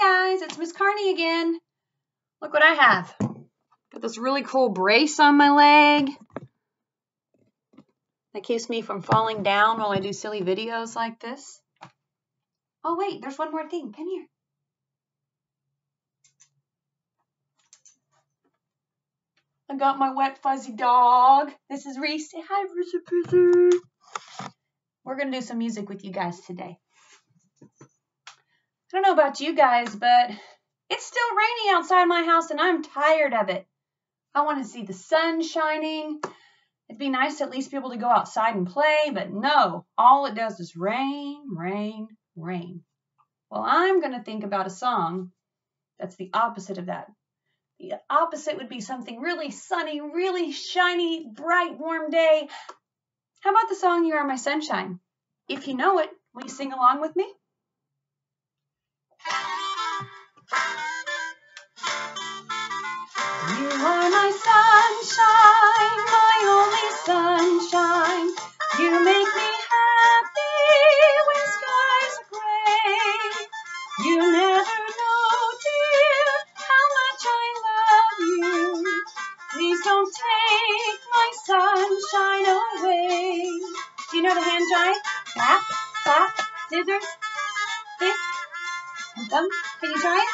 Guys, it's Miss Carney again. Look what I have. Got this really cool brace on my leg. That keeps me from falling down while I do silly videos like this. Oh wait, there's one more thing. Come here. I got my wet fuzzy dog. This is Reese. Say hi, Reese. We're going to do some music with you guys today. I don't know about you guys, but it's still rainy outside my house and I'm tired of it. I want to see the sun shining. It'd be nice to at least be able to go outside and play, but no, all it does is rain, rain, rain. Well, I'm going to think about a song that's the opposite of that. The opposite would be something really sunny, really shiny, bright, warm day. How about the song You Are My Sunshine? If you know it, will you sing along with me? You are my sunshine, my only sunshine. You make me happy when skies are gray. You never know, dear, how much I love you. Please don't take my sunshine away. Do you know the hand jive? Clap, clap, scissors, Can you try it?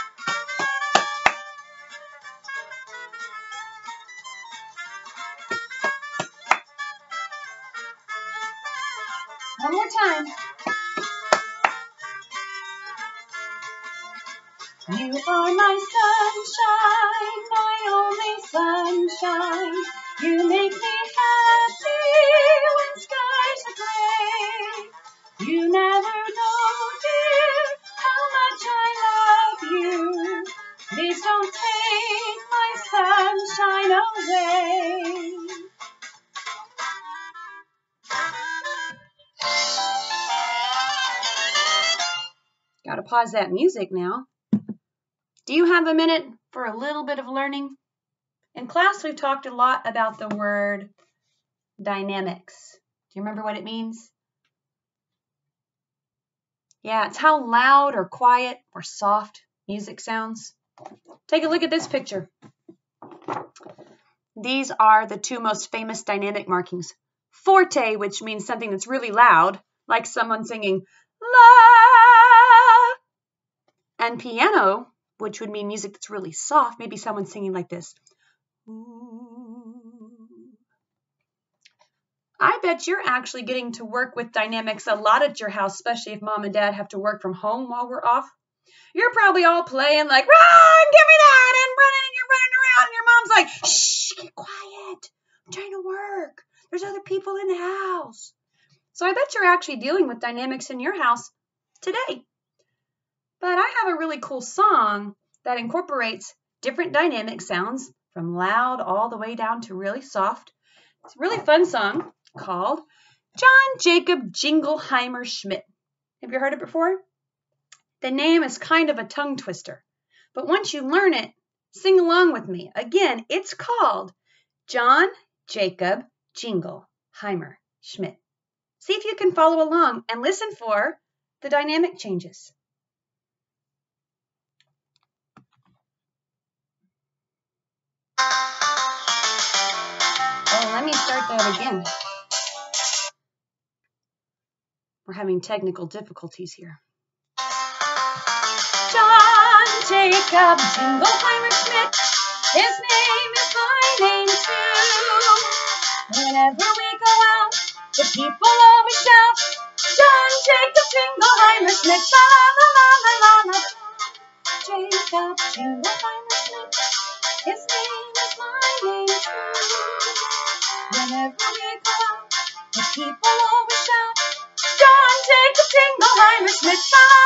One more time. You are my sunshine, my only sunshine. You make me Please don't take my sunshine away. Got to pause that music now. Do you have a minute for a little bit of learning? In class, we've talked a lot about the word dynamics. Do you remember what it means? Yeah, it's how loud or quiet or soft music sounds. Take a look at this picture. These are the two most famous dynamic markings. Forte, which means something that's really loud, like someone singing la, and piano, which would mean music that's really soft, maybe someone singing like this. I bet you're actually getting to work with dynamics a lot at your house, especially if mom and dad have to work from home while we're off. You're probably all playing like, run, give me that, and running, and you're running around, and your mom's like, shh, get quiet. I'm trying to work. There's other people in the house. So I bet you're actually dealing with dynamics in your house today. But I have a really cool song that incorporates different dynamic sounds from loud all the way down to really soft. It's a really fun song called John Jacob Jingleheimer Schmidt. Have you heard it before? The name is kind of a tongue twister, but once you learn it, sing along with me. Again, it's called John Jacob Jingleheimer Schmidt. See if you can follow along and listen for the dynamic changes. Oh, let me start that again. We're having technical difficulties here. Jacob Jingleheimer Schmidt, his name is my name too. Whenever we go out, the people always shout, John Jacob Jingleheimer Schmidt, la la la la la la. Jacob Jingleheimer Schmidt, his name is my name too. Whenever we go out, the people always shout, John Jacob Jingleheimer Schmidt, la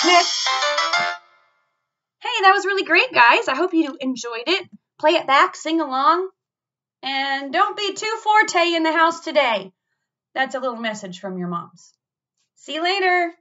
Smith. Hey, that was really great, guys. I hope you enjoyed it. Play it back, sing along, and don't be too forte in the house today. That's a little message from your moms. See you later.